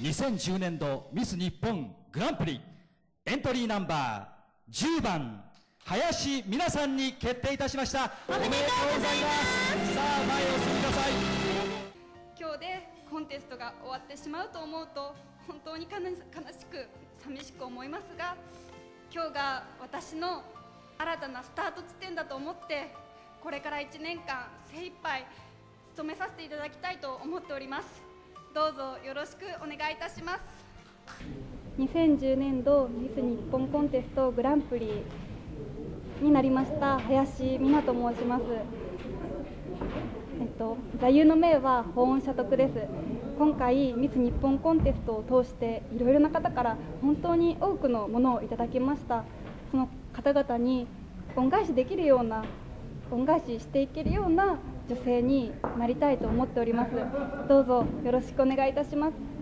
2010年度ミス日本グランプリ。エントリーナンバー10番林美奈さんに決定いたしました。おめでとうございます。さあ前へお進みください。今日でコンテストが終わってしまうと思うと本当に悲しく寂しく思いますが今日が私の新たなスタート地点だと思ってこれから1年間精一杯務めさせていただきたいと思っておりますどうぞよろしくお願いいたします。2010年度ミス日本コンテストグランプリになりました林美奈と申します。えっと、座右の銘は保温社得です。今回ミス日本コンテストを通していろいろな方から本当に多くのものをいただきました。その方々に恩返しできるような恩返ししていけるような女性になりたいと思っております。どうぞよろしくお願いいたします。